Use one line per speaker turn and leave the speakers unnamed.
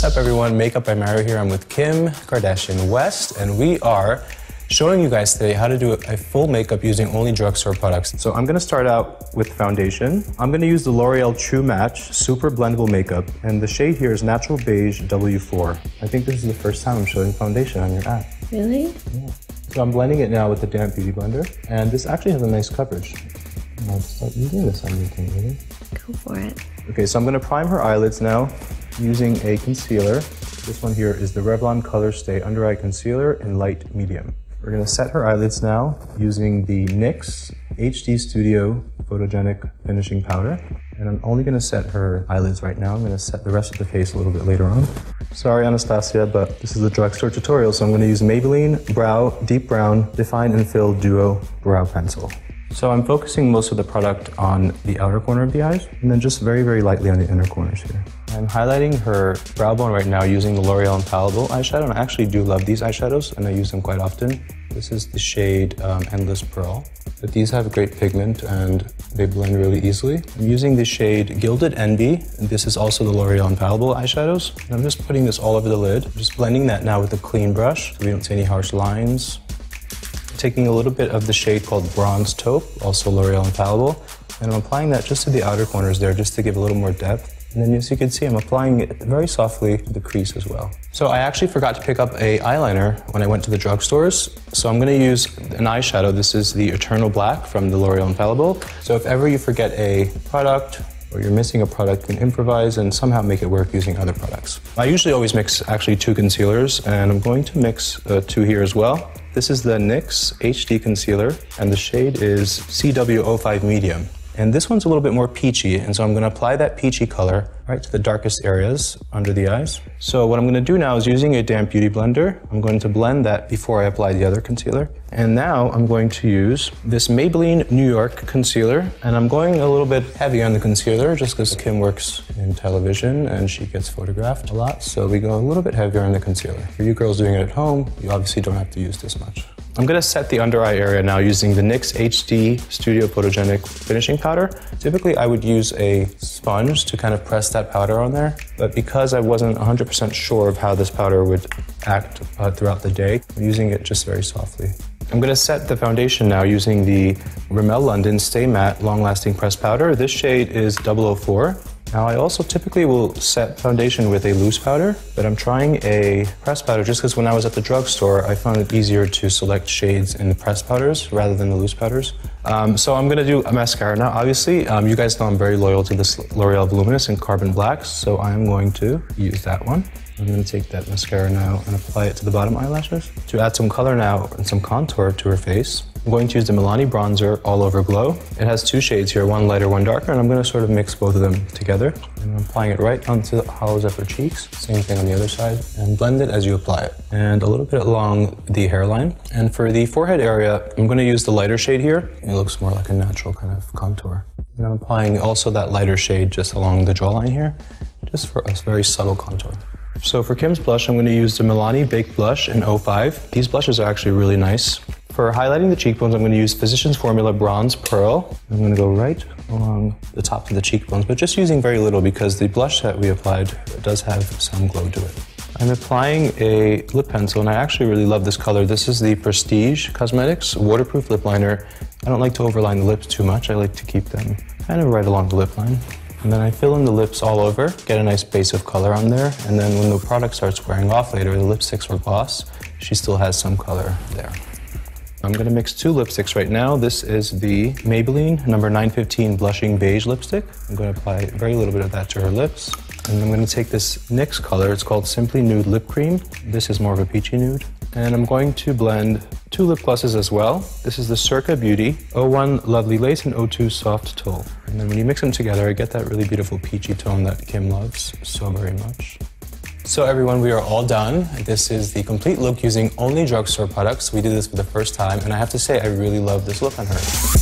What's up, everyone? Makeup by Mario here. I'm with Kim Kardashian West, and we are showing you guys today how to do a full makeup using only drugstore products. So I'm gonna start out with foundation. I'm gonna use the L'Oreal True Match Super Blendable Makeup, and the shade here is Natural Beige W4. I think this is the first time I'm showing foundation on your app.
Really?
Yeah. So I'm blending it now with the damp beauty blender, and this actually has a nice coverage. I'll start using this on your thing, really.
Go for it.
Okay, so I'm gonna prime her eyelids now using a concealer. This one here is the Revlon Color Stay Under Eye Concealer in light medium. We're gonna set her eyelids now using the NYX HD Studio Photogenic Finishing Powder. And I'm only gonna set her eyelids right now. I'm gonna set the rest of the face a little bit later on. Sorry, Anastasia, but this is a drugstore tutorial, so I'm gonna use Maybelline Brow Deep Brown Define and Fill Duo Brow Pencil. So I'm focusing most of the product on the outer corner of the eyes, and then just very, very lightly on the inner corners here. I'm highlighting her brow bone right now using the L'Oreal Infallible eyeshadow, and I actually do love these eyeshadows, and I use them quite often. This is the shade um, Endless Pearl. But these have great pigment, and they blend really easily. I'm using the shade Gilded Envy. This is also the L'Oreal Infallible eyeshadows. And I'm just putting this all over the lid, just blending that now with a clean brush so we don't see any harsh lines taking a little bit of the shade called Bronze Taupe, also L'Oreal Infallible, and I'm applying that just to the outer corners there, just to give a little more depth. And then as you can see, I'm applying it very softly to the crease as well. So I actually forgot to pick up a eyeliner when I went to the drugstores. So I'm gonna use an eyeshadow. This is the Eternal Black from the L'Oreal Infallible. So if ever you forget a product or you're missing a product, you can improvise and somehow make it work using other products. I usually always mix actually two concealers and I'm going to mix uh, two here as well. This is the NYX HD Concealer, and the shade is CW05 Medium. And this one's a little bit more peachy, and so I'm gonna apply that peachy color right to the darkest areas under the eyes. So what I'm gonna do now is using a damp beauty blender, I'm going to blend that before I apply the other concealer. And now I'm going to use this Maybelline New York concealer, and I'm going a little bit heavy on the concealer just because Kim works in television and she gets photographed a lot, so we go a little bit heavier on the concealer. For you girls doing it at home, you obviously don't have to use this much. I'm gonna set the under eye area now using the NYX HD Studio Photogenic Finishing Powder. Typically, I would use a sponge to kind of press that powder on there, but because I wasn't 100% sure of how this powder would act uh, throughout the day, I'm using it just very softly. I'm gonna set the foundation now using the Rimmel London Stay Matte Long Lasting Press Powder. This shade is 004. Now I also typically will set foundation with a loose powder, but I'm trying a pressed powder just because when I was at the drugstore, I found it easier to select shades in the pressed powders rather than the loose powders. Um, so I'm gonna do a mascara now. Obviously, um, you guys know I'm very loyal to this L'Oreal Voluminous in Carbon Black, so I'm going to use that one. I'm gonna take that mascara now and apply it to the bottom eyelashes. To add some color now and some contour to her face, I'm going to use the Milani Bronzer All Over Glow. It has two shades here, one lighter, one darker, and I'm going to sort of mix both of them together. And I'm applying it right onto the hollows of her cheeks. Same thing on the other side. And blend it as you apply it. And a little bit along the hairline. And for the forehead area, I'm going to use the lighter shade here. It looks more like a natural kind of contour. And I'm applying also that lighter shade just along the jawline here, just for a very subtle contour. So for Kim's blush, I'm going to use the Milani Baked Blush in 05. These blushes are actually really nice. For highlighting the cheekbones, I'm going to use Physicians Formula Bronze Pearl. I'm going to go right along the top of the cheekbones, but just using very little because the blush that we applied does have some glow to it. I'm applying a lip pencil, and I actually really love this color. This is the Prestige Cosmetics Waterproof Lip Liner. I don't like to overline the lips too much. I like to keep them kind of right along the lip line. And then I fill in the lips all over, get a nice base of color on there, and then when the product starts wearing off later, the lipsticks or gloss, she still has some color there. I'm gonna mix two lipsticks right now. This is the Maybelline number 915 Blushing Beige lipstick. I'm gonna apply very little bit of that to her lips. And I'm gonna take this NYX color, it's called Simply Nude Lip Cream. This is more of a peachy nude. And I'm going to blend two lip glosses as well. This is the Circa Beauty 01 Lovely Lace and 02 Soft Tulle. And then when you mix them together, I get that really beautiful peachy tone that Kim loves so very much. So everyone, we are all done. This is the complete look using only drugstore products. We did this for the first time, and I have to say, I really love this look on her.